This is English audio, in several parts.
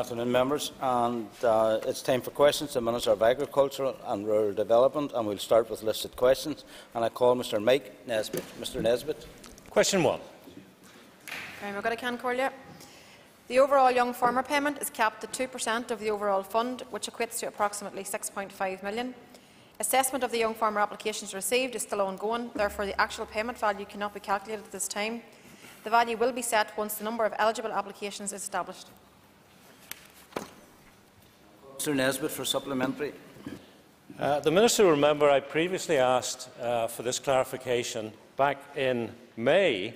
Afternoon, members. And uh, it's time for questions to the Minister of Agriculture and Rural Development, and we'll start with listed questions. And I call Mr. Mike Nesbitt. Mr. Nesbitt. Question one. Right, got a can call you. The overall young farmer payment is capped at 2% of the overall fund, which equates to approximately 6.5 million. Assessment of the young farmer applications received is still ongoing, therefore the actual payment value cannot be calculated at this time. The value will be set once the number of eligible applications is established. Mr. Nesbitt for supplementary. Uh, the Minister will remember I previously asked uh, for this clarification back in May,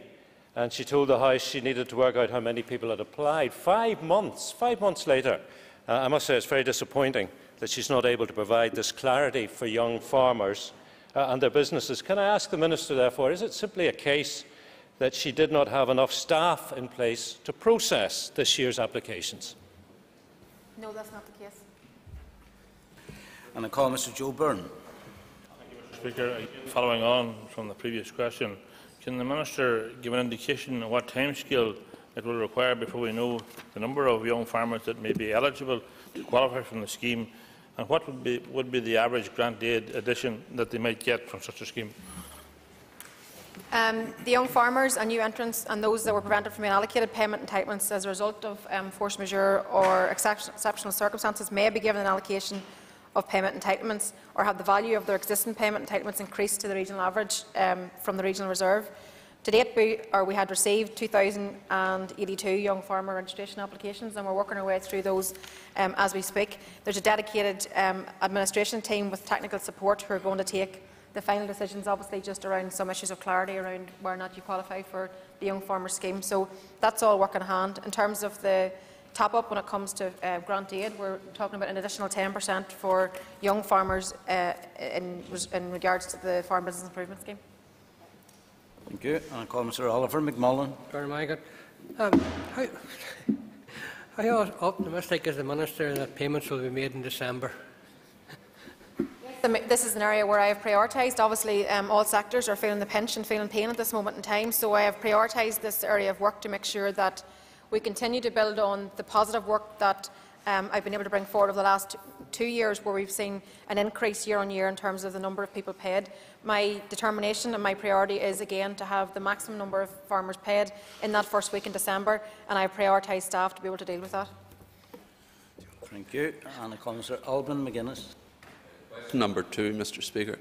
and she told the House she needed to work out how many people had applied. Five months, five months later, uh, I must say it's very disappointing that she's not able to provide this clarity for young farmers uh, and their businesses. Can I ask the Minister, therefore, is it simply a case that she did not have enough staff in place to process this year's applications? No, that's not the case. And I call Mr. Joe Byrne. Speaker, following on from the previous question, can the Minister give an indication of what timescale it will require before we know the number of young farmers that may be eligible to qualify from the scheme, and what would be, would be the average grant aid addition that they might get from such a scheme? Um, the young farmers and new entrants and those that were prevented from being allocated payment entitlements as a result of um, force majeure or exceptional circumstances may be given an allocation of payment entitlements or have the value of their existing payment entitlements increased to the regional average um, from the regional reserve. To date, we, we had received 2,082 young farmer registration applications, and we're working our way through those um, as we speak. There's a dedicated um, administration team with technical support who are going to take the final decisions, obviously, just around some issues of clarity around where or not you qualify for the young farmer scheme. So that's all work in hand. In terms of the top up when it comes to uh, grant aid. We're talking about an additional 10% for young farmers uh, in, in, regards to the Farm Business Improvement Scheme. Thank you. And I call Mr Oliver McMullen. Um, how, how optimistic is the Minister that payments will be made in December? This is an area where I have prioritised. Obviously, um, all sectors are feeling the pinch and feeling pain at this moment in time, so I have prioritised this area of work to make sure that we continue to build on the positive work that um, I've been able to bring forward over the last two years where we've seen an increase year on year in terms of the number of people paid. My determination and my priority is again to have the maximum number of farmers paid in that first week in December and I prioritise staff to be able to deal with that. Thank you. And I call Mr Alban Maginness. Number two, Mr Speaker.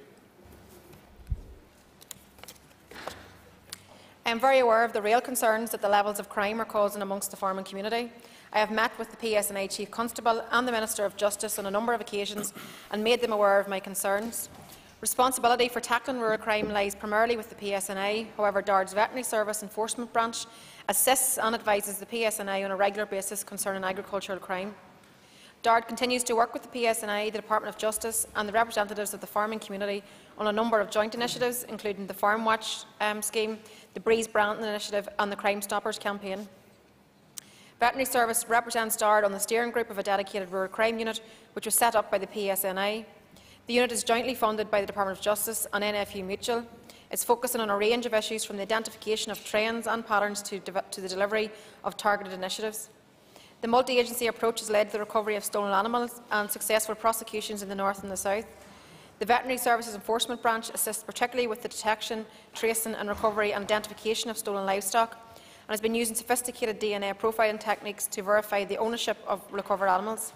I am very aware of the real concerns that the levels of crime are causing amongst the farming community. I have met with the PSNI Chief Constable and the Minister of Justice on a number of occasions and made them aware of my concerns. Responsibility for tackling rural crime lies primarily with the PSNI. However, DARD's Veterinary Service Enforcement Branch assists and advises the PSNI on a regular basis concerning agricultural crime. DARD continues to work with the PSNI, the Department of Justice and the representatives of the farming community on a number of joint initiatives, including the Farm Watch um, scheme, the Freeze Branding initiative and the Crime Stoppers campaign. Veterinary Service represents DARD on the steering group of a dedicated rural crime unit, which was set up by the PSNI. The unit is jointly funded by the Department of Justice and NFU Mutual. It's focusing on a range of issues from the identification of trends and patterns to, to the delivery of targeted initiatives. The multi-agency approach has led to the recovery of stolen animals and successful prosecutions in the north and the south. The Veterinary Services Enforcement Branch assists particularly with the detection, tracing and recovery and identification of stolen livestock and has been using sophisticated DNA profiling techniques to verify the ownership of recovered animals.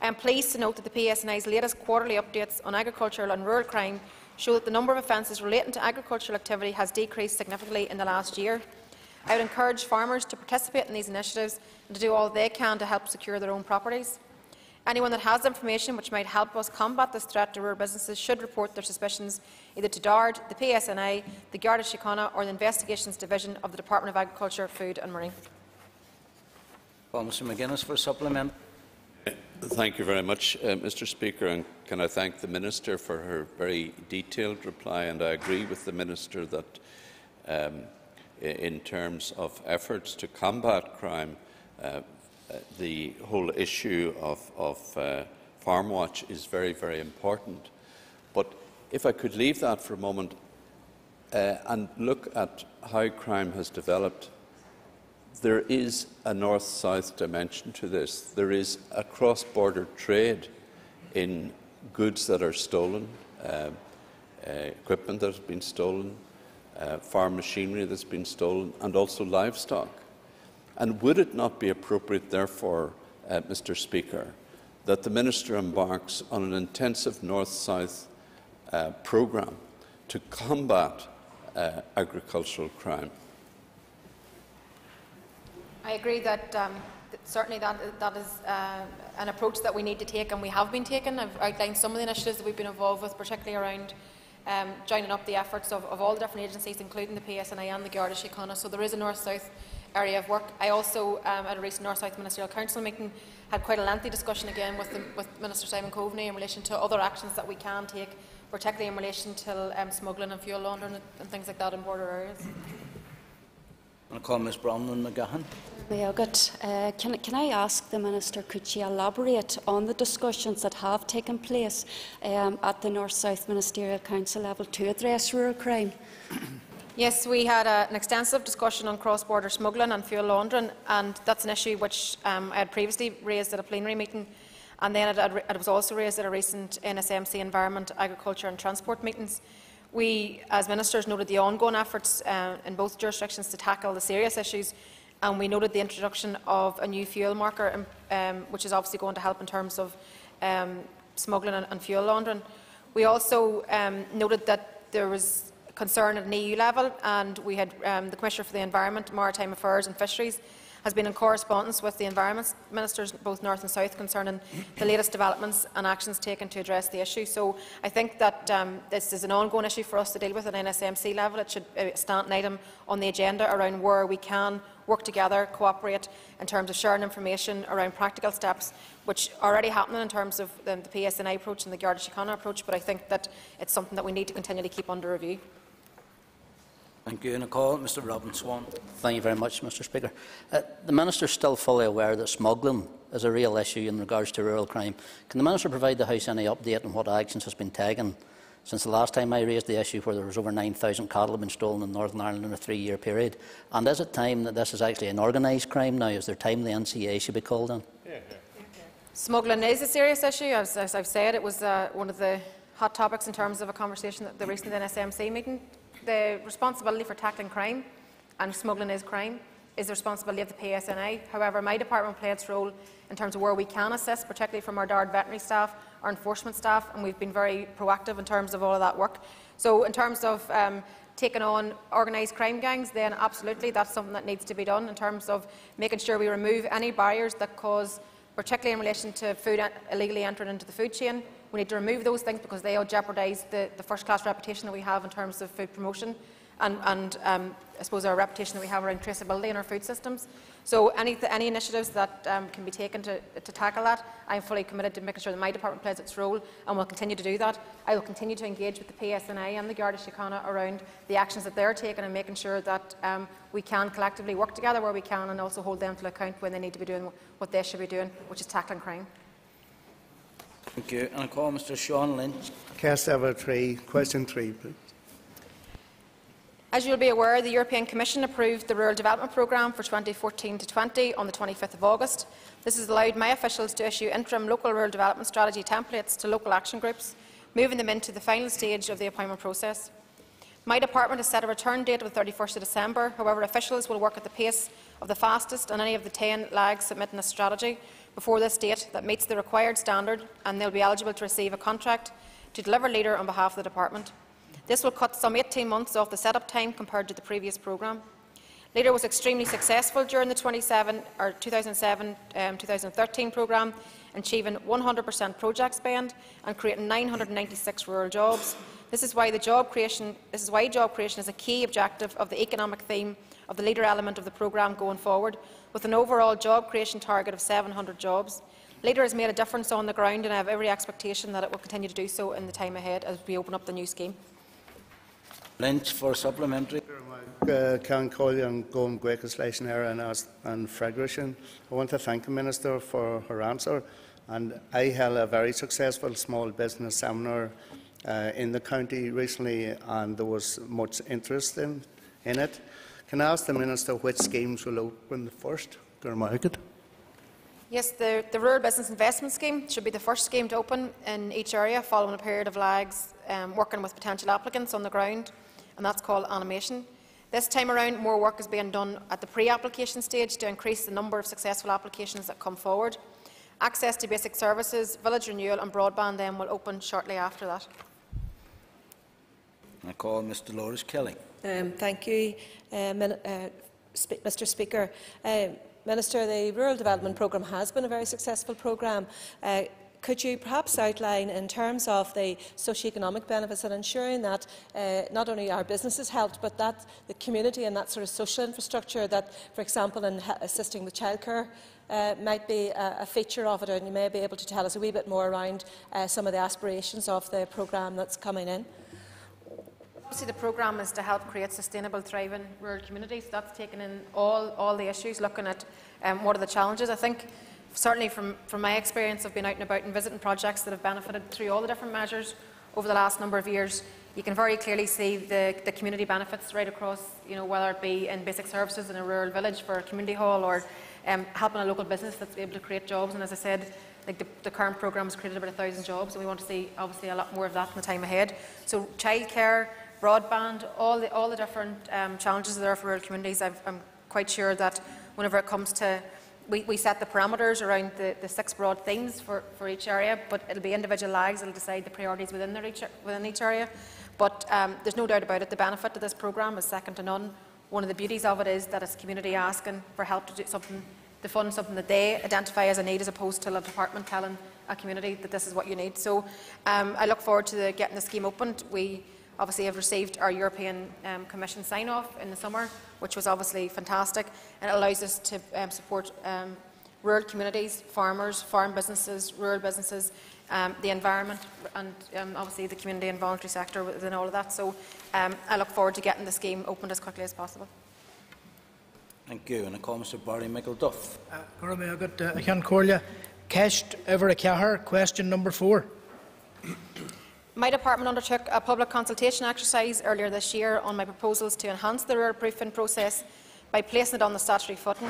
I am pleased to note that the PSNI's latest quarterly updates on agricultural and rural crime show that the number of offences relating to agricultural activity has decreased significantly in the last year. I would encourage farmers to participate in these initiatives and to do all they can to help secure their own properties. Anyone that has information which might help us combat this threat to rural businesses should report their suspicions either to DARD, the PSNI, the Garda Síochána or the Investigations Division of the Department of Agriculture, Food and Marine. Well, Mr Maginness for a supplement. Thank you very much, uh, Mr Speaker, and can I thank the Minister for her very detailed reply, and I agree with the Minister that um, in terms of efforts to combat crime, uh, the whole issue of, of uh, Farm Watch is very, very important. But if I could leave that for a moment uh, and look at how crime has developed, there is a north-south dimension to this. There is a cross-border trade in goods that are stolen, uh, uh, equipment that has been stolen, uh, farm machinery that's been stolen, and also livestock. And would it not be appropriate, therefore, uh, Mr. Speaker, that the Minister embarks on an intensive north-south uh, programme to combat uh, agricultural crime? I agree that, um, certainly that, that is uh, an approach that we need to take and we have been taking. I've outlined some of the initiatives that we've been involved with, particularly around um, joining up the efforts of, of, all the different agencies, including the PSNI and the Garda Síochána. So there is a north-south area of work. I also, um, at a recent North-South Ministerial Council meeting, had quite a lengthy discussion again with, the, with Minister Simon Coveney in relation to other actions that we can take, particularly in relation to um, smuggling and fuel laundering and, and things like that in border areas. I call Ms Bronwyn McGahan. Mayogat, uh, can, can I ask the Minister, could she elaborate on the discussions that have taken place um, at the North-South Ministerial Council level to address rural crime? Yes, we had a, an extensive discussion on cross-border smuggling and fuel laundering, and that's an issue which um, I had previously raised at a plenary meeting, and then it, it was also raised at a recent NSMC Environment, Agriculture and Transport meetings. We, as ministers, noted the ongoing efforts uh, in both jurisdictions to tackle the serious issues, and we noted the introduction of a new fuel marker, um, um which is obviously going to help in terms of um, smuggling and, and, fuel laundering. We also um, noted that there was concern at an EU level, and we had um, the Commissioner for the Environment, Maritime Affairs and Fisheries has been in correspondence with the Environment Ministers, both North and South, concerning the latest developments and actions taken to address the issue. So I think that um, this is an ongoing issue for us to deal with at NSMC level. It should uh, stand an item on the agenda around where we can work together, cooperate in terms of sharing information around practical steps, which are already happening in terms of the, PSNI approach and the Garda Síochána approach, but I think that it's something that we need to continually keep under review. Thank you. And I call Mr Robin Swann. Thank you very much, Mr Speaker. Uh, the Minister is still fully aware that smuggling is a real issue in regards to rural crime. Can the Minister provide the House any update on what actions has been taken since the last time I raised the issue where there was over 9,000 cattle been stolen in Northern Ireland in a three-year period? And is it time that this is actually an organised crime now? Is there time the NCA should be called in? Yeah, yeah. Smuggling is a serious issue. As, as I've said, it was uh, one of the hot topics in terms of a conversation at the recent NSMC meeting the responsibility for tackling crime, and smuggling is crime, is the responsibility of the PSNI. However, my department played its role in terms of where we can assist, particularly from our DARD veterinary staff, our enforcement staff, and we've been very proactive in terms of all of that work. So in terms of um, taking on organised crime gangs, then absolutely that's something that needs to be done in terms of making sure we remove any barriers that cause, particularly in relation to food illegally entering into the food chain, we need to remove those things because they all jeopardise the, the first-class reputation that we have in terms of food promotion and, and um, I suppose our reputation that we have around traceability in our food systems. So any, any initiatives that um, can be taken to, to tackle that, I'm fully committed to making sure that my department plays its role and will continue to do that. I will continue to engage with the PSNI and the Garda Síochána around the actions that they're taking and making sure that um, we can collectively work together where we can and also hold them to account when they need to be doing what they should be doing, which is tackling crime. Thank you. And I call Mr Sean Lynch. Cast over three. Question three, please. As you will be aware, the European Commission approved the Rural Development Programme for 2014 to 20 on the 25th of August. This has allowed my officials to issue interim local rural development strategy templates to local action groups, moving them into the final stage of the appointment process. My department has set a return date of the 31st of December. However, officials will work at the pace of the fastest and any of the 10 lags submitting a strategy before this date that meets the required standard and they will be eligible to receive a contract to deliver leader on behalf of the Department. This will cut some 18 months off the set-up time compared to the previous programme. Leader was extremely successful during the 2007-2013 um, programme, achieving 100% project spend and creating 996 rural jobs. This is why the job creation this is why job creation is a key objective of the economic theme of the leader element of the programme going forward, with an overall job creation target of 700 jobs. Leader has made a difference on the ground and I have every expectation that it will continue to do so in the time ahead as we open up the new scheme. Lynch for supplementary. Ceann Comhairle an gom gcuchas leis an and Fregrishin. I want to thank the Minister for her answer. And I held a very successful small business seminar uh, in the county recently, and there was much interest in, in it. Can I ask the Minister which schemes will open first? Gurmarket. Yes, the, the Rural Business Investment Scheme should be the first scheme to open in each area following a period of lags um, working with potential applicants on the ground, and that's called animation. This time around, more work is being done at the pre-application stage to increase the number of successful applications that come forward. Access to basic services, village renewal and broadband then will open shortly after that. I call Mr Dolores Kelly. Um, thank you, uh, Min uh, Mr Speaker. Um, Minister, the Rural Development Programme has been a very successful programme. Uh, could you perhaps outline, in terms of the socio-economic benefits and ensuring that uh, not only our businesses helped, but that the community and that sort of social infrastructure that, for example, in assisting with childcare uh, might be a, a feature of it, and you may be able to tell us a wee bit more around uh, some of the aspirations of the programme that's coming in. Obviously, the programme is to help create sustainable, thriving rural communities. That's taken in all, all the issues, looking at um, what are the challenges. I think, certainly from, from my experience of being out and about and visiting projects that have benefited through all the different measures over the last number of years, you can very clearly see the, the community benefits right across, you know, whether it be in basic services in a rural village for a community hall or um, helping a local business that's able to create jobs. And as I said, like the, the current programme has created about a thousand jobs, and we want to see obviously a lot more of that in the time ahead. So childcare, broadband, all the, all the different um, challenges there are for rural communities, i am quite sure that whenever it comes to we, we set the parameters around the, the, six broad themes for, for each area, but it'll be individual lags that will decide the priorities within, their each, within each area. But um, there's no doubt about it, the benefit of this programme is second to none. One of the beauties of it is that it's community asking for help to do something, to fund something that they identify as a need, as opposed to a department telling a community that this is what you need. So um, I look forward to the, getting the scheme opened. We obviously have received our European um, Commission sign-off in the summer, which was obviously fantastic, and it allows us to um, support um, rural communities, farmers, farm businesses, rural businesses, um, the environment, and um, obviously the community and voluntary sector within all of that. So um, I look forward to getting the scheme opened as quickly as possible. Thank you. And I call Mr Barry McElduff. Uh, question number four. My department undertook a public consultation exercise earlier this year on my proposals to enhance the rural proofing process by placing it on the statutory footing.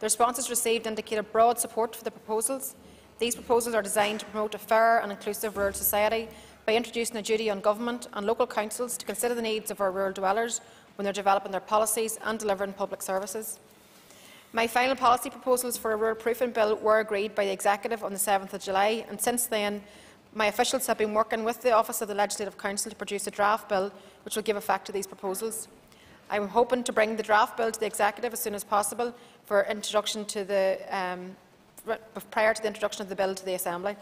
The responses received indicated broad support for the proposals. These proposals are designed to promote a fair and inclusive rural society by introducing a duty on government and local councils to consider the needs of our rural dwellers when they are developing their policies and delivering public services. My final policy proposals for a rural proofing bill were agreed by the Executive on the 7th of July, and since then my officials have been working with the Office of the Legislative Counsel to produce a draft bill which will give effect to these proposals. I am hoping to bring the draft bill to the Executive as soon as possible for introduction to the, um, prior to the introduction of the bill to the Assembly.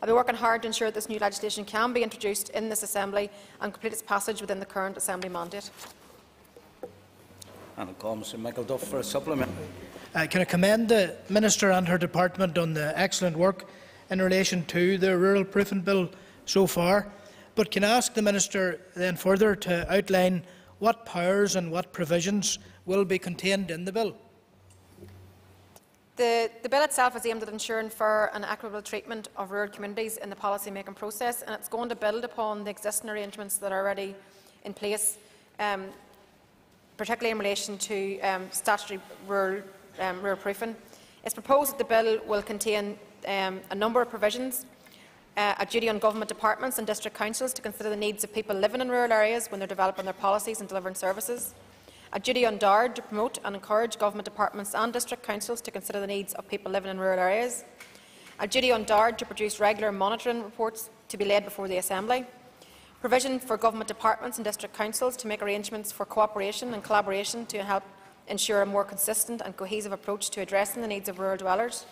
I'll be working hard to ensure that this new legislation can be introduced in this Assembly and complete its passage within the current Assembly mandate. And I call Mr McElduff for a supplement. Uh, can I commend the Minister and her department on the excellent work in relation to the Rural Proofing Bill so far, but can I ask the Minister then further to outline what powers and what provisions will be contained in the bill? The, the, bill itself is aimed at ensuring fair and equitable treatment of rural communities in the policy-making process, and it's going to build upon the existing arrangements that are already in place, um, particularly in relation to um, statutory rural, um, rural proofing. It's proposed that the bill will contain um, a number of provisions uh, a duty on government departments and district councils to consider the needs of people living in rural areas when they're developing their policies and delivering services, a duty on DARD to promote and encourage government departments and district councils to consider the needs of people living in rural areas, a duty on DARD to produce regular monitoring reports to be laid before the Assembly, provision for government departments and district councils to make arrangements for cooperation and collaboration to help ensure a more consistent and cohesive approach to addressing the needs of rural dwellers,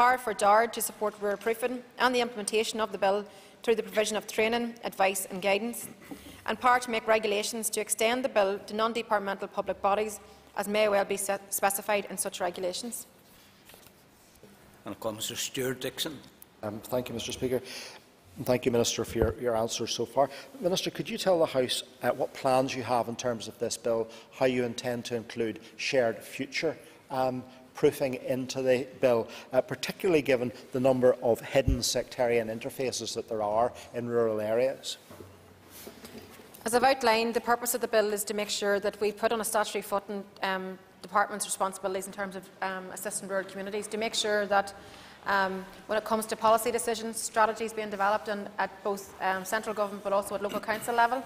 power for DARD to support rural proofing and the implementation of the bill through the provision of training, advice and guidance, and power to make regulations to extend the bill to non-departmental public bodies as may well be specified in such regulations. And I call Mr Stewart Dickson. Um, thank you, Mr Speaker. And thank you, Minister, for your, your answers so far. Minister, could you tell the House uh, what plans you have in terms of this bill, how you intend to include shared future um, proofing into the bill, uh, particularly given the number of hidden sectarian interfaces that there are in rural areas? As I've outlined, the purpose of the bill is to make sure that we put on a statutory footing um, departments' responsibilities in terms of um, assisting rural communities, to make sure that um, when it comes to policy decisions, strategies being developed and at both um, central government but also at local council level,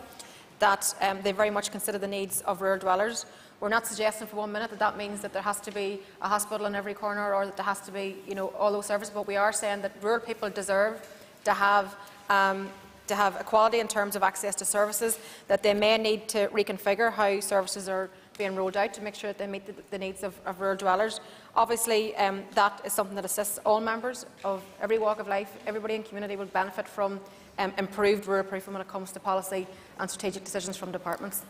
that um, they very much consider the needs of rural dwellers. We're not suggesting for one minute that that means that there has to be a hospital in every corner or that there has to be, you know, all those services, but we are saying that rural people deserve to have um, to have equality in terms of access to services, that they may need to reconfigure how services are being rolled out to make sure that they meet the, the needs of, of, rural dwellers. Obviously, um, that is something that assists all members of every walk of life. Everybody in community will benefit from um, improved rural proofing when it comes to policy and strategic decisions from departments.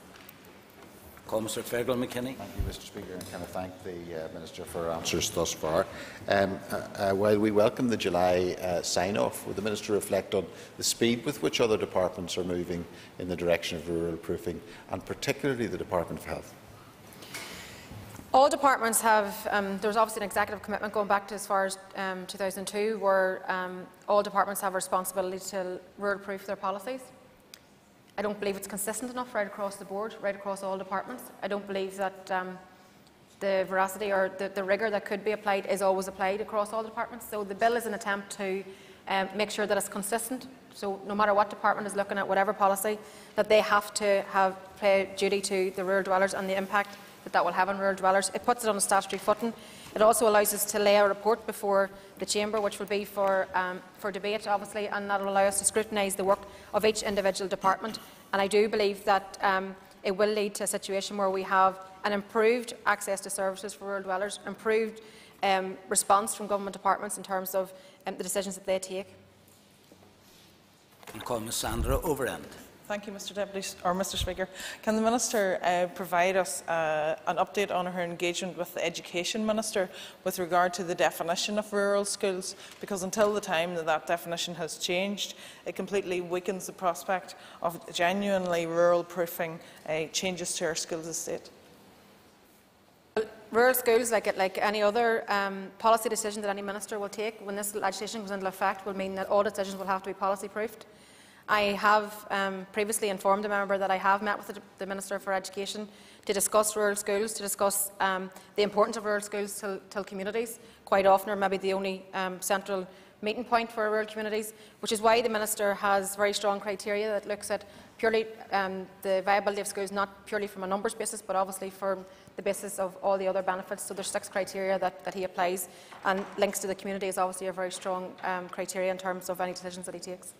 Call Mr Fearghal McKinney. Thank you, Mr Speaker, and can I thank the uh, Minister for her answers thus far. Um, uh, uh, while we welcome the July uh, sign-off, would the Minister reflect on the speed with which other departments are moving in the direction of rural proofing, and particularly the Department of Health? All departments have, um, there was obviously an executive commitment going back to as far as um, 2002 where um, all departments have a responsibility to rural proof their policies. I don't believe it's consistent enough right across the board, right across all departments. I don't believe that um, the veracity or the, the rigour that could be applied is always applied across all departments. So the bill is an attempt to um, make sure that it's consistent. So no matter what department is looking at whatever policy, that they have to have play duty to the rural dwellers and the impact that that will have on rural dwellers. It puts it on a statutory footing. It also allows us to lay a report before the Chamber, which will be for, um, for debate, obviously, and that will allow us to scrutinise the work of each individual department. And I do believe that um, it will lead to a situation where we have an improved access to services for rural dwellers, improved um, response from government departments in terms of um, the decisions that they take. And call Ms Sandra Overend. Thank you, Mr Deputy or Mr Speaker. Can the Minister uh, provide us uh, an update on her engagement with the Education Minister with regard to the definition of rural schools? Because until the time that that definition has changed, it completely weakens the prospect of genuinely rural proofing uh, changes to our schools estate. Rural schools, like, like any other um, policy decision that any minister will take, when this legislation comes into effect, will mean that all decisions will have to be policy proofed. I have um, previously informed a member that I have met with the, the, Minister for Education to discuss rural schools, to discuss um, the importance of rural schools to, to communities. Quite often, or maybe the only um, central meeting point for rural communities, which is why the Minister has very strong criteria that looks at purely um, the viability of schools, not purely from a numbers basis, but obviously from the basis of all the other benefits. So there's six criteria that, that he applies, and links to the community is obviously a very strong um, criteria in terms of any decisions that he takes.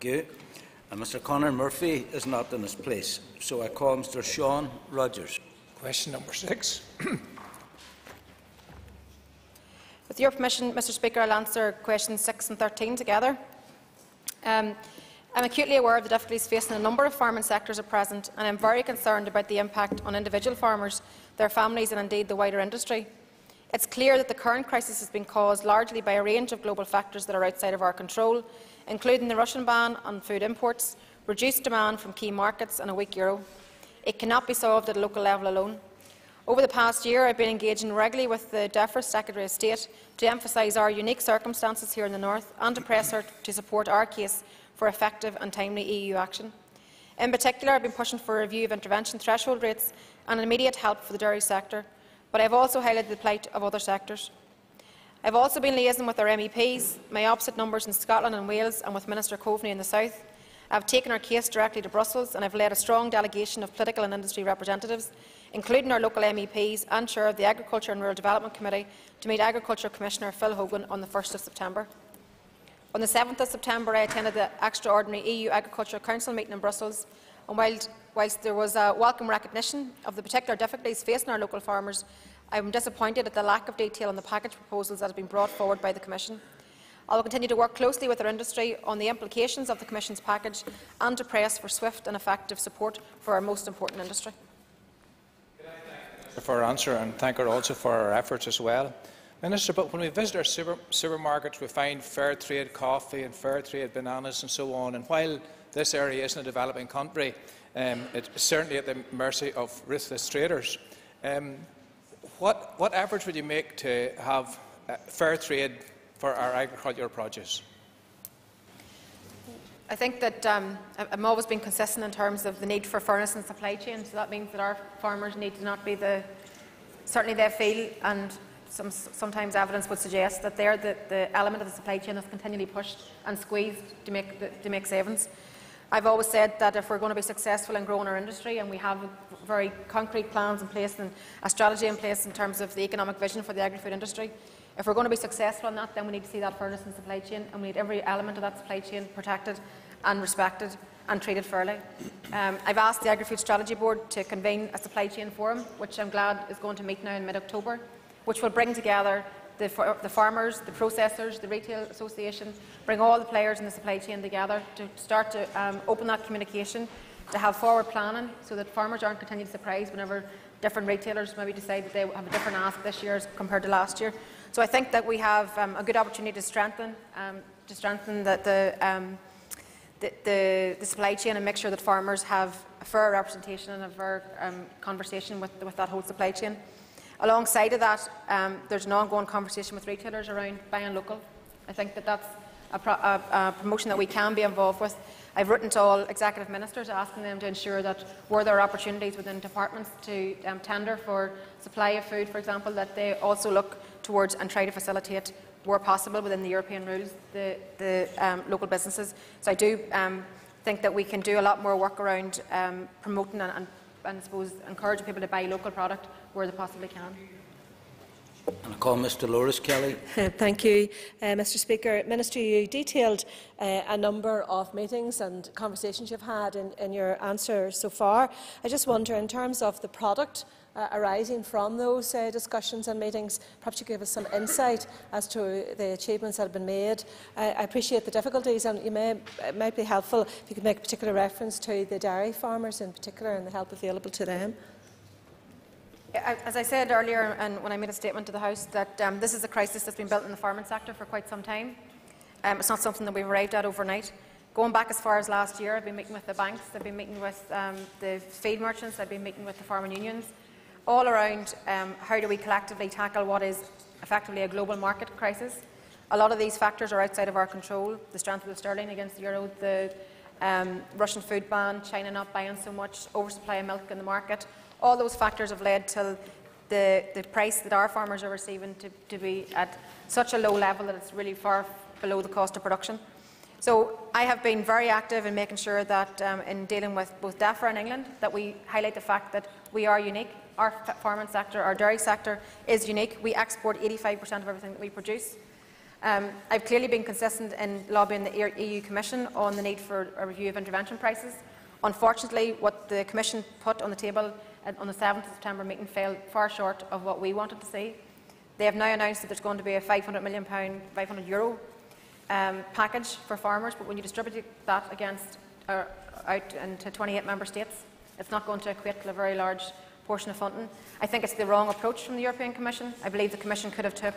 Thank you. And Mr Conor Murphy is not in his place, so I call Mr Sean Rogers. Question number six. With your permission, Mr Speaker, I'll answer questions 6 and 13 together. Um, I'm acutely aware of the difficulties facing a number of farming sectors at present, and I'm very concerned about the impact on individual farmers, their families and indeed the wider industry. It's clear that the current crisis has been caused largely by a range of global factors that are outside of our control, including the Russian ban on food imports, reduced demand from key markets and a weak euro. It cannot be solved at a local level alone. Over the past year, I have been engaging regularly with the DEFRA Secretary of State to emphasise our unique circumstances here in the North and to press her to support our case for effective and timely EU action. In particular, I have been pushing for a review of intervention threshold rates and immediate help for the dairy sector, but I have also highlighted the plight of other sectors. I have also been liaising with our MEPs, my opposite numbers in Scotland and Wales, and with Minister Coveney in the South. I have taken our case directly to Brussels and I have led a strong delegation of political and industry representatives, including our local MEPs and chair of the Agriculture and Rural Development Committee, to meet Agriculture Commissioner Phil Hogan on the 1st of September. On the 7th of September, I attended the extraordinary EU Agriculture Council meeting in Brussels, and whilst, whilst there was a welcome recognition of the particular difficulties facing our local farmers, I am disappointed at the lack of detail on the package proposals that have been brought forward by the Commission. I will continue to work closely with our industry on the implications of the Commission's package and to press for swift and effective support for our most important industry. For her answer and thank her also for her efforts as well. Minister, but when we visit our super, supermarkets, we find fair trade coffee and fair trade bananas and so on. And while this area isn't a developing country, um, it's certainly at the mercy of ruthless traders. Um, what, what efforts would you make to have uh, fair trade for our agricultural produce? I think that um, I'm always been consistent in terms of the need for fairness in supply chain. So that means that our farmers need to not be the certainly they feel, and some, sometimes evidence would suggest that they're the, the element of the supply chain that's continually pushed and squeezed to make, the, to make savings. I've always said that if we're going to be successful in growing our industry and we have very concrete plans in place and a strategy in place in terms of the economic vision for the agri-food industry, if we're going to be successful in that, then we need to see that fairness in supply chain and we need every element of that supply chain protected and respected and treated fairly. Um, I've asked the Agri-Food Strategy Board to convene a supply chain forum, which I'm glad is going to meet now in mid-October, which will bring together the, the, farmers, the processors, the retail association, bring all the players in the supply chain together to start to um, open that communication, to have forward planning so that farmers aren't continually surprised whenever different retailers maybe decide that they have a different ask this year as compared to last year. So I think that we have um, a good opportunity to strengthen, um, to strengthen the, the um, the, the, the, supply chain and make sure that farmers have a fair representation and a fair um, conversation with, with that whole supply chain. Alongside of that, um, there's an ongoing conversation with retailers around buying local. I think that that's a, pro a, a, promotion that we can be involved with. I've written to all executive ministers asking them to ensure that where there are opportunities within departments to um, tender for supply of food, for example, that they also look towards and try to facilitate where possible within the European rules, the, the um, local businesses. So I do um, think that we can do a lot more work around um, promoting and, and, and, I suppose, encouraging people to buy local product where they possibly can. And I call Mr Dolores Kelly. Thank you, uh, Mr Speaker. Minister, you detailed uh, a number of meetings and conversations you've had in, in your answer so far. I just wonder, in terms of the product uh, arising from those uh, discussions and meetings. Perhaps you could give us some insight as to the achievements that have been made. I, I appreciate the difficulties, and you may, it might be helpful if you could make a particular reference to the dairy farmers in particular and the help available to them. As I said earlier, and when I made a statement to the House, that um, this is a crisis that's been built in the farming sector for quite some time. Um, it's not something that we've arrived at overnight. Going back as far as last year, I've been meeting with the banks, I've been meeting with um, the feed merchants, I've been meeting with the farming unions, all around um, how do we collectively tackle what is effectively a global market crisis. A lot of these factors are outside of our control. The strength of the sterling against the euro, the um, Russian food ban, China not buying so much, oversupply of milk in the market. All those factors have led to the, the price that our farmers are receiving to, to be at such a low level that it's really far below the cost of production. So I have been very active in making sure that um, in dealing with both DEFRA and England, that we highlight the fact that we are unique our farming sector, our dairy sector, is unique. We export 85% of everything that we produce. Um, I've clearly been consistent in lobbying the EU Commission on the need for a review of intervention prices. Unfortunately, what the Commission put on the table on the 7th of September meeting fell far short of what we wanted to see. They have now announced that there's going to be a £500 million, £500 euro um, package for farmers, but when you distribute that against uh, out into 28 member states, it's not going to equate to a very large portion of funding. I think it's the wrong approach from the European Commission. I believe the Commission could have took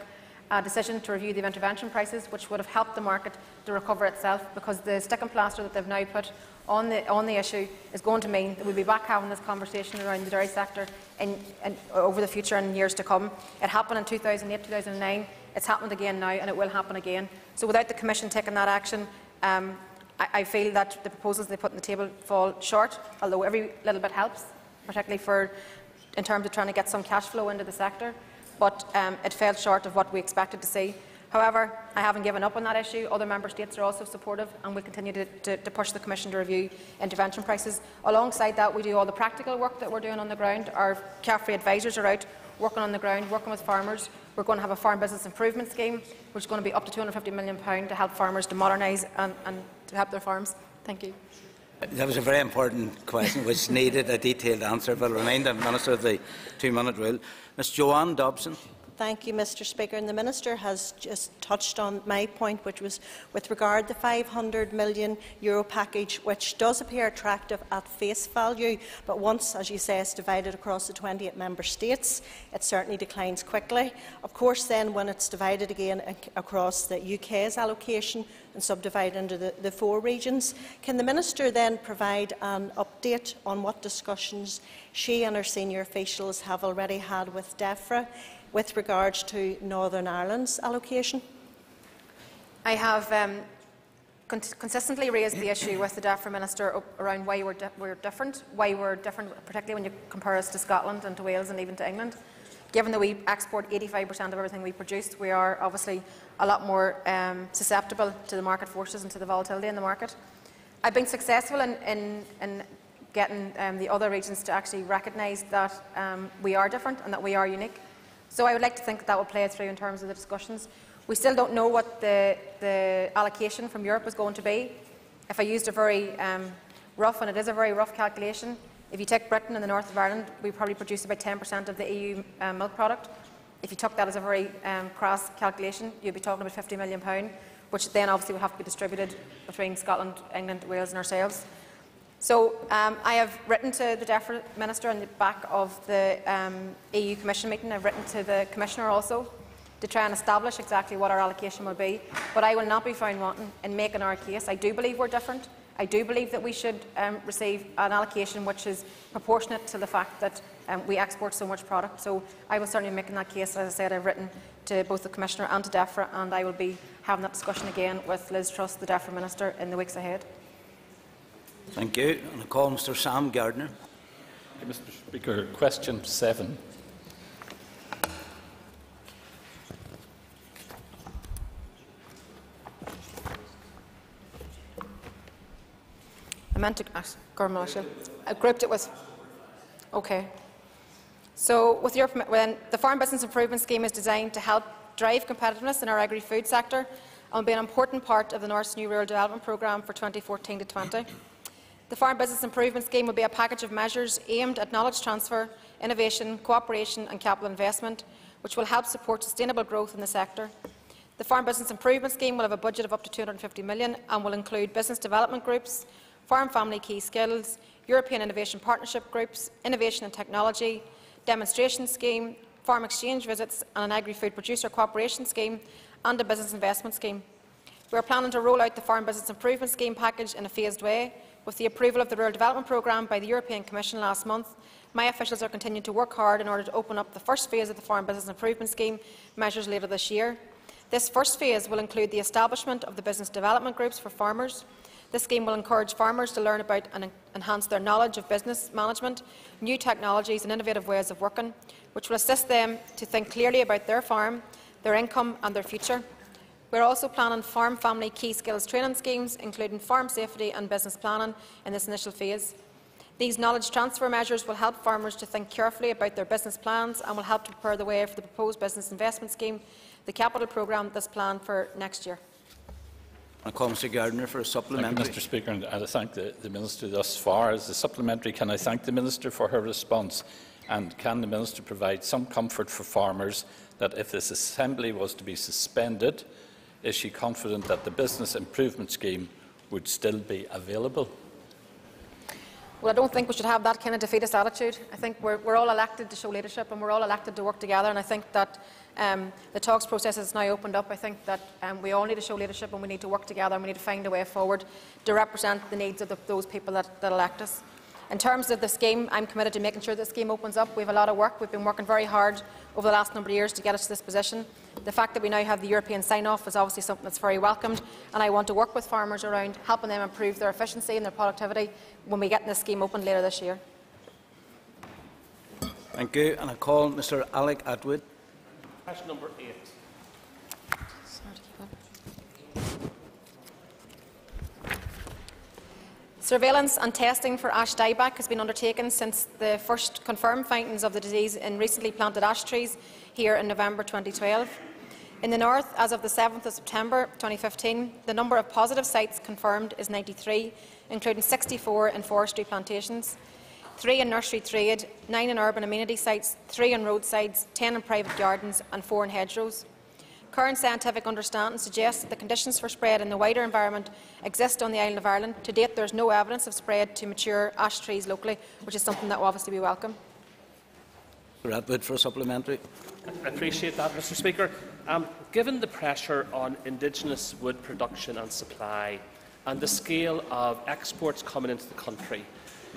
a decision to review the intervention prices, which would have helped the market to recover itself, because the stick and plaster that they've now put on the, on the issue is going to mean that we'll be back having this conversation around the dairy sector in, in, over the future and years to come. It happened in 2008, 2009. It's happened again now, and it will happen again. So without the Commission taking that action, um, I, I feel that the proposals they put on the table fall short, although every little bit helps, particularly for in terms of trying to get some cash flow into the sector, but um, it fell short of what we expected to see. However, I haven't given up on that issue. Other member states are also supportive and we continue to, to, to, push the Commission to review intervention prices. Alongside that, we do all the practical work that we're doing on the ground. Our CAFRE advisors are out working on the ground, working with farmers. We're going to have a farm business improvement scheme, which is going to be up to £250 million to help farmers to modernise and, and to help their farms. Thank you. That was a very important question which needed a detailed answer. But I'll remind the Minister of the two-minute rule. Ms Joanne Dobson. Thank you, Mr Speaker. And the Minister has just touched on my point, which was with regard to the €500 million Euro package, which does appear attractive at face value, but once, as you say, it's divided across the 28 member states, it certainly declines quickly. Of course, then, when it's divided again across the UK's allocation, and subdivided into the, the, four regions. Can the Minister then provide an update on what discussions she and her senior officials have already had with DEFRA with regards to Northern Ireland's allocation? I have um, con consistently raised the issue with the DEFRA Minister around why we're, di we're different, why we're different, particularly when you compare us to Scotland and to Wales and even to England. Given that we export 85% of everything we produce, we are obviously a lot more um, susceptible to the market forces and to the volatility in the market. I've been successful in, in, in getting um, the other regions to actually recognise that um, we are different and that we are unique. So I would like to think that, that will play through in terms of the discussions. We still don't know what the, the allocation from Europe is going to be. If I used a very um, rough, and it is a very rough calculation, if you take Britain and the north of Ireland, we probably produce about 10% of the EU um, milk product. If you took that as a very um, crass calculation, you'd be talking about £50 million, which then obviously would have to be distributed between Scotland, England, Wales and ourselves. So um, I have written to the DEFRA Minister on the back of the um, EU Commission meeting. I've written to the Commissioner also to try and establish exactly what our allocation will be. But I will not be found wanting in making our case. I do believe we're different. I do believe that we should um, receive an allocation which is proportionate to the fact that um, we export so much product. So I will certainly be making that case. As I said, I've written to both the Commissioner and to DEFRA, and I will be having that discussion again with Liz Truss, the DEFRA Minister, in the weeks ahead. Thank you. And I call Mr Sam Gardiner. Mr Speaker, question seven. I meant to ask Gormalasha. I grouped it with. Okay. So, with your when the Farm Business Improvement Scheme is designed to help drive competitiveness in our agri-food sector and will be an important part of the North's new rural development programme for 2014 to 20. The Farm Business Improvement Scheme will be a package of measures aimed at knowledge transfer, innovation, cooperation and capital investment, which will help support sustainable growth in the sector. The Farm Business Improvement Scheme will have a budget of up to 250 million and will include business development groups, farm family key skills, European Innovation Partnership groups, innovation and technology, demonstration scheme, farm exchange visits and an agri-food producer cooperation scheme and a business investment scheme. We are planning to roll out the Farm Business Improvement Scheme package in a phased way. With the approval of the Rural Development Programme by the European Commission last month, my officials are continuing to work hard in order to open up the first phase of the Farm Business Improvement Scheme measures later this year. This first phase will include the establishment of the business development groups for farmers, this scheme will encourage farmers to learn about and enhance their knowledge of business management, new technologies and innovative ways of working, which will assist them to think clearly about their farm, their income and their future. We are also planning farm family key skills training schemes, including farm safety and business planning, in this initial phase. These knowledge transfer measures will help farmers to think carefully about their business plans and will help to prepare the way for the proposed business investment scheme, the capital programme that is planned for next year. I call Mr Gardiner for a supplementary. Thank you, Mr Speaker, and I thank the, the Minister thus far. As a supplementary, can I thank the Minister for her response? And can the Minister provide some comfort for farmers that if this Assembly was to be suspended, is she confident that the Business Improvement Scheme would still be available? Well, I don't think we should have that kind of defeatist attitude. I think we're, we're all elected to show leadership and we're all elected to work together. And I think that um, the talks process has now opened up. I think that um, we all need to show leadership and we need to work together and we need to find a way forward to represent the needs of the, those people that, that elect us. In terms of the scheme, I'm committed to making sure the scheme opens up. We have a lot of work. We've been working very hard over the last number of years to get us to this position. The fact that we now have the European sign-off is obviously something that's very welcomed, and I want to work with farmers around helping them improve their efficiency and their productivity when we get this scheme open later this year. Thank you. And I call Mr Alec Attwood. Question number eight. Surveillance and testing for ash dieback has been undertaken since the first confirmed findings of the disease in recently planted ash trees here in November 2012. In the north, as of the 7th of September 2015, the number of positive sites confirmed is 93, including 64 in forestry plantations three in nursery trade, nine in urban amenity sites, three on roadsides, ten in private gardens and four in hedgerows. Current scientific understanding suggests that the conditions for spread in the wider environment exist on the island of Ireland. To date, there is no evidence of spread to mature ash trees locally, which is something that will obviously be welcome. Attwood for a supplementary. I appreciate that, Mr Speaker. Um, given the pressure on indigenous wood production and supply and the scale of exports coming into the country,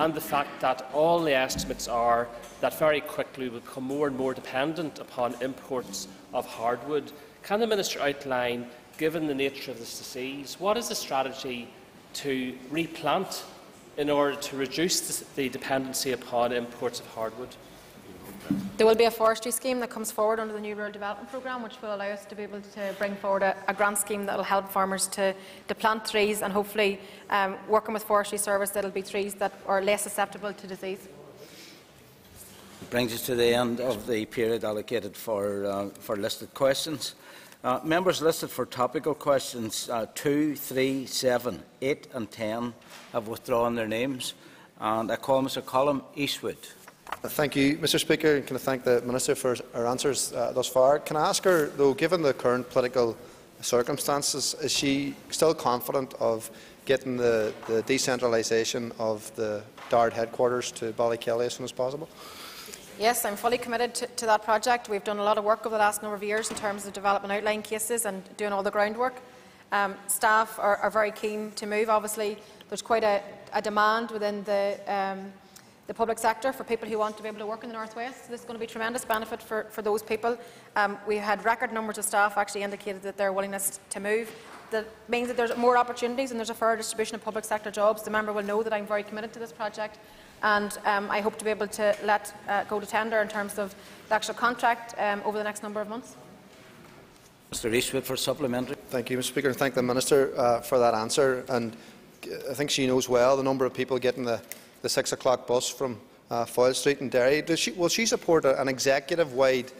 and the fact that all the estimates are that very quickly we will become more and more dependent upon imports of hardwood. Can the Minister outline given the nature of this disease, what is the strategy to replant in order to reduce the dependency upon imports of hardwood? There will be a forestry scheme that comes forward under the new Rural Development Programme, which will allow us to be able to bring forward a, a grant scheme that will help farmers to, to plant trees and hopefully um, working with Forestry Service that will be trees that are less susceptible to disease. It Brings us to the end of the period allocated for, uh, for listed questions. Uh, members listed for topical questions uh, 2, 3, 7, 8 and 10 have withdrawn their names. And I call Mr Colum Eastwood. Thank you, Mr Speaker. Can I thank the Minister for her answers uh, thus far? Can I ask her, though, given the current political circumstances, is she still confident of getting the, the decentralisation of the DARD headquarters to Ballykelly as soon as possible? Yes, I'm fully committed to, to, that project. We've done a lot of work over the last number of years in terms of development outline cases and doing all the groundwork. Um, staff are, are, very keen to move. Obviously, there's quite a, a demand within the um, the public sector for people who want to be able to work in the North West. So this is going to be tremendous benefit for, for those people. Um, we had record numbers of staff actually indicated that their willingness to move. That means that there's more opportunities and there's a fair distribution of public sector jobs. The member will know that I'm very committed to this project and um, I hope to be able to let uh, go to tender in terms of the actual contract um, over the next number of months. Mr Eastwood for supplementary. Thank you, Mr Speaker, and thank the Minister uh, for that answer. And I think she knows well the number of people getting the the 6 o'clock bus from uh, Foyle Street in Derry. She, will she support a, an executive-wide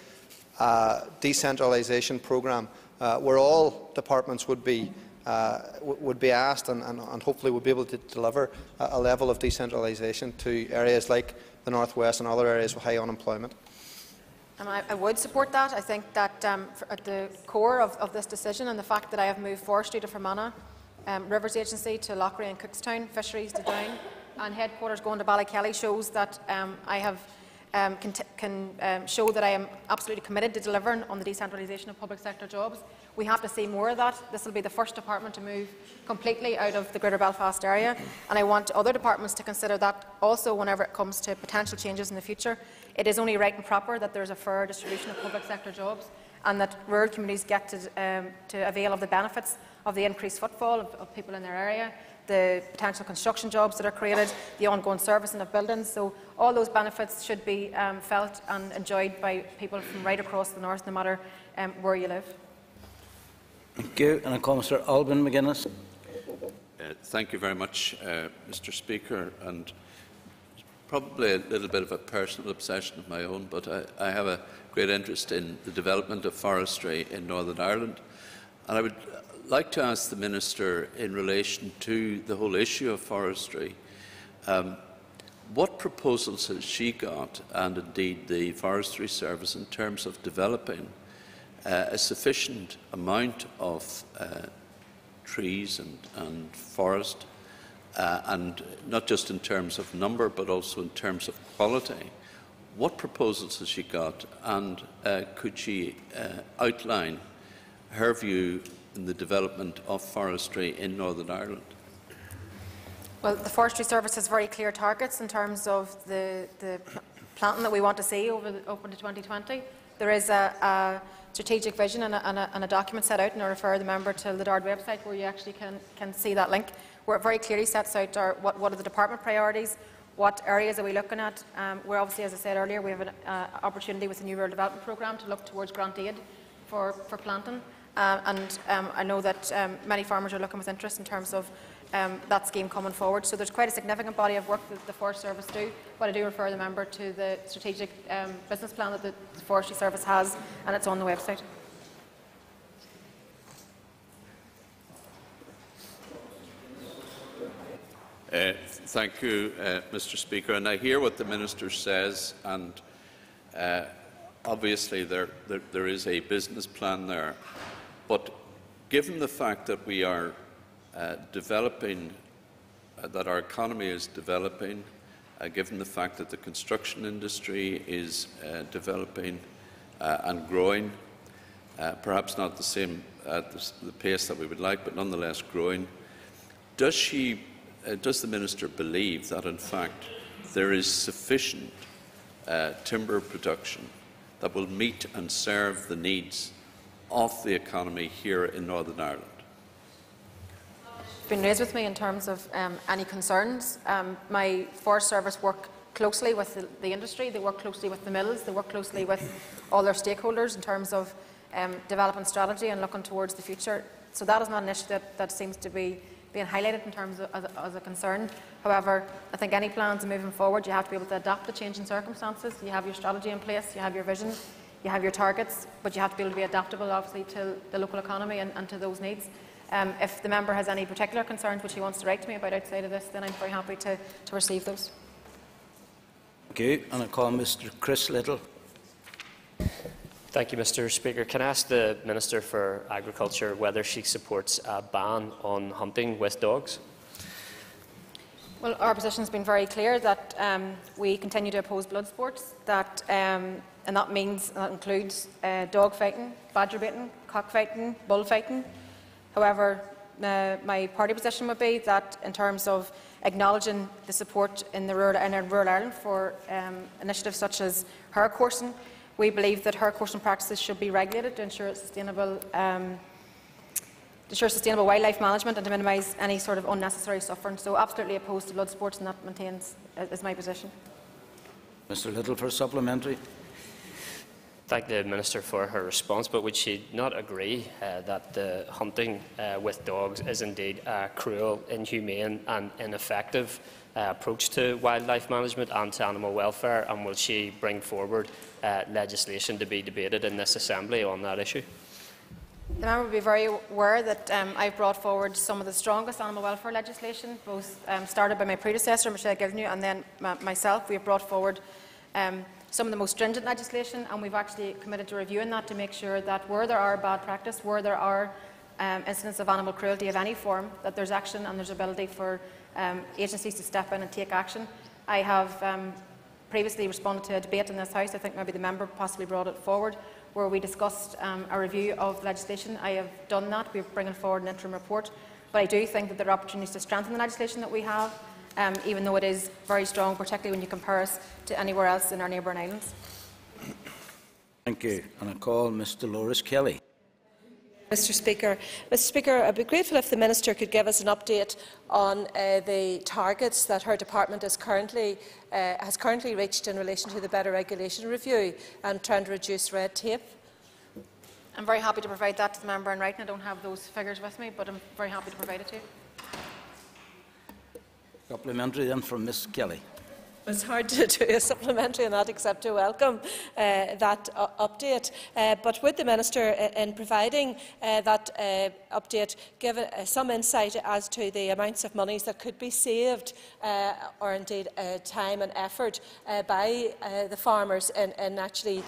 uh, decentralisation programme uh, where all departments would be uh, would be asked and, and, and, hopefully would be able to deliver a, a level of decentralisation to areas like the North West and other areas with high unemployment? Um, I, I, would support that. I think that um, at the core of, of, this decision and the fact that I have moved forestry to Fermanagh, um, Rivers Agency to Loughry and Cookstown, fisheries to Down, and headquarters going to Ballykelly shows that um, I have um, can, can um, show that I am absolutely committed to delivering on the decentralisation of public sector jobs. We have to see more of that. This will be the first department to move completely out of the Greater Belfast area, and I want other departments to consider that also whenever it comes to potential changes in the future. It is only right and proper that there is a fair distribution of public sector jobs and that rural communities get to, um, to avail of the benefits of the increased footfall of, of people in their area the potential construction jobs that are created, the ongoing servicing of buildings. So all those benefits should be um, felt and enjoyed by people from right across the north, no matter um, where you live. Thank you. And I call Mr Alban Maginness. Uh, thank you very much, uh, Mr Speaker. And probably a little bit of a personal obsession of my own, but I, I have a great interest in the development of forestry in Northern Ireland. And I would like to ask the Minister in relation to the whole issue of forestry. Um, what proposals has she got, and indeed the Forestry Service, in terms of developing uh, a sufficient amount of uh, trees and, and forest, uh, and not just in terms of number, but also in terms of quality? What proposals has she got, and uh, could she uh, outline her view in the development of forestry in Northern Ireland? Well, the Forestry Service has very clear targets in terms of the, the planting that we want to see over the, open to 2020. There is a, a strategic vision and a, and, a, and a, document set out, and I refer the member to the DARD website where you actually can, can see that link, where it very clearly sets out our, what, what are the department priorities, what areas are we looking at. Um, we're obviously, as I said earlier, we have an uh, opportunity with the New Rural Development Programme to look towards grant aid for, for planting. Uh, and um, I know that um, many farmers are looking with interest in terms of um, that scheme coming forward. So there's quite a significant body of work that the Forest Service do, but I do refer the member to the strategic um, business plan that the Forestry Service has, and it's on the website. Uh, thank you, uh, Mr Speaker. And I hear what the Minister says, and uh, obviously there, there, there is a business plan there. But given the fact that we are uh, developing, uh, that our economy is developing, uh, given the fact that the construction industry is uh, developing uh, and growing, perhaps not the same at the, the, pace that we would like, but nonetheless growing, does she, does the minister believe that in fact there is sufficient timber production that will meet and serve the needs of the economy here in Northern Ireland? Been raised with me in terms of um, any concerns. Um, my Forest Service work closely with the, the, industry, they work closely with the mills, they work closely with all their stakeholders in terms of um, developing strategy and looking towards the future. So that is not an issue that, that seems to be being highlighted in terms of as, as a concern. However, I think any plans moving forward, you have to be able to adapt to changing circumstances. You have your strategy in place, you have your vision, you have your targets, but you have to be able to be adaptable, obviously, to the local economy and, and to those needs. Um, if the member has any particular concerns which he wants to write to me about outside of this, then I'm very happy to, to receive those. Thank you. And I call Mr Chris Lyttle. Thank you, Mr Speaker. Can I ask the Minister for Agriculture whether she supports a ban on hunting with dogs? Well, our position has been very clear that um, we continue to oppose blood sports, that, um, and that means that includes uh, dog fighting, badger baiting, cock cockfighting, bullfighting, However, uh, my party position would be that in terms of acknowledging the support in, the rural, in rural Ireland for um, initiatives such as hare coursing, we believe that hare coursing practices should be regulated to ensure sustainable, um, to ensure sustainable wildlife management and to minimise any sort of unnecessary suffering. So absolutely opposed to blood sports and that maintains uh, is my position. Mr Lyttle for supplementary thank the Minister for her response, but would she not agree uh, that the hunting uh, with dogs is indeed a cruel, inhumane and ineffective uh, approach to wildlife management and to animal welfare, and will she bring forward uh, legislation to be debated in this Assembly on that issue? The member will be very aware that um, I've brought forward some of the strongest animal welfare legislation, both um, started by my predecessor, Michelle Gildernew, and then myself. We have brought forward um, some of the most stringent legislation, and we've actually committed to reviewing that to make sure that where there are bad practice, where there are um, incidents of animal cruelty of any form, that there's action and there's ability for um, agencies to step in and take action. I have um, previously responded to a debate in this House, I think maybe the member possibly brought it forward, where we discussed um, a review of legislation. I have done that. We're bringing forward an interim report. But I do think that there are opportunities to strengthen the legislation that we have um, even though it is very strong, particularly when you compare us to anywhere else in our neighbouring islands. Thank you. And I call Ms Dolores Kelly. Mr Speaker. Mr Speaker, I'd be grateful if the Minister could give us an update on uh, the targets that her department is currently, uh, has currently reached in relation to the Better Regulation Review and trying to reduce red tape. I'm very happy to provide that to the member in writing. I don't have those figures with me, but I'm very happy to provide it to you. Supplementary then from Ms Kelly. It's hard to do a supplementary on that except to welcome uh, that uh, update. Uh, but would the Minister, uh, in providing uh, that uh, update, give some insight as to the amounts of monies that could be saved, or indeed time and effort, by the farmers in, in actually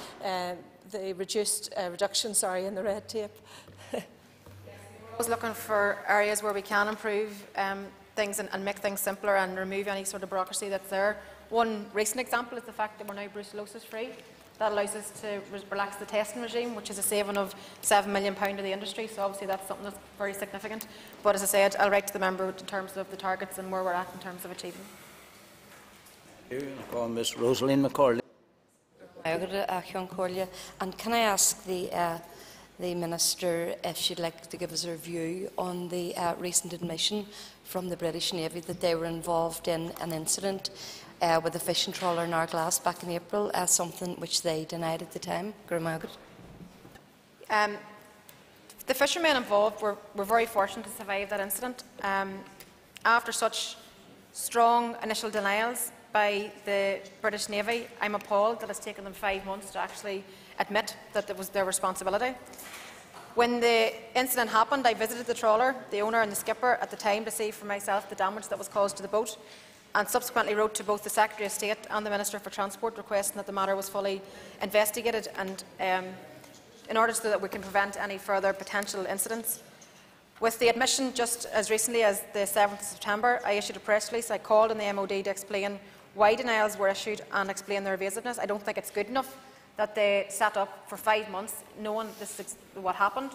the reduced reduction sorry, in the red tape? I was looking for areas where we can improve um, things and, and, make things simpler and remove any sort of bureaucracy that's there. One recent example is the fact that we're now brucellosis free. That allows us to re relax the testing regime, which is a saving of £7 million to the industry. So obviously that's something that's very significant. But as I said, I'll write to the member in terms of the targets and where we're at in terms of achieving. Thank you. I call Ms Rosaleen McCorley. And can I ask the uh, the Minister if she'd like to give us a review on the uh, recent admission from the British Navy that they were involved in an incident uh, with a fishing trawler in Ardglass back in April, as something which they denied at the time. Um, the fishermen involved were, were, very fortunate to survive that incident. Um, after such strong initial denials by the British Navy, I'm appalled that it's taken them five months to actually admit that it was their responsibility. When the incident happened, I visited the trawler, the owner and the skipper at the time to see for myself the damage that was caused to the boat and subsequently wrote to both the Secretary of State and the Minister for Transport requesting that the matter was fully investigated and um, in order so that we can prevent any further potential incidents. With the admission just as recently as the 7th of September, I issued a press release. I called on the MOD to explain why denials were issued and explain their evasiveness. I don't think it's good enough that they sat up for five months knowing this is what happened.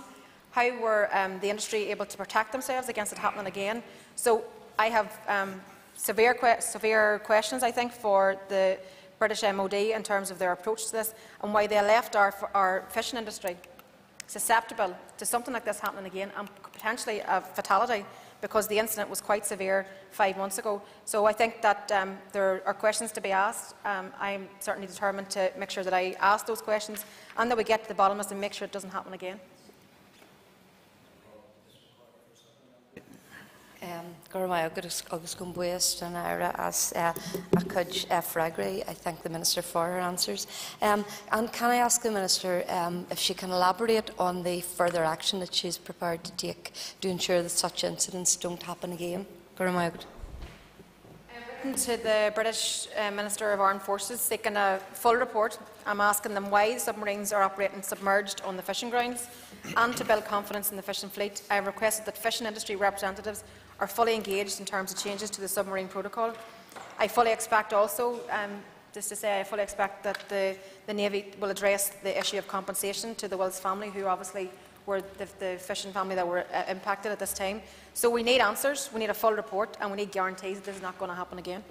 How were um, the industry able to protect themselves against it happening again? So I have um, severe, que severe questions, I think, for the British MOD in terms of their approach to this and why they left our, our fishing industry susceptible to something like this happening again and potentially a fatality because the incident was quite severe five months ago. So I think that um, there are questions to be asked. Um, I'm certainly determined to make sure that I ask those questions and that we get to the bottom of it and make sure it doesn't happen again. Gormai agus agus go buist an aire as uh, a uh. I thank the Minister for her answers. Um, and can I ask the Minister um, if she can elaborate on the further action that she is prepared to take to ensure that such incidents don't happen again? Gormai. to the British uh, Minister of Armed Forces seeking a full report. I'm asking them why submarines are operating submerged on the fishing grounds and to build confidence in the fishing fleet. I have requested that fishing industry representatives are fully engaged in terms of changes to the submarine protocol. I fully expect also, um, just to say, I fully expect that the, the Navy will address the issue of compensation to the Wills family, who obviously were the, the fishing family that were uh, impacted at this time. So we need answers, we need a full report, and we need guarantees that this is not going to happen again.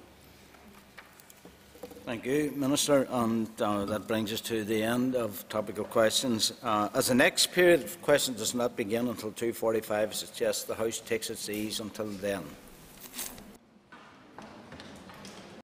Thank you, Minister. And uh, that brings us to the end of topical questions. Uh, as the next period of questions does not begin until 2.45, I suggest the House takes its ease until then.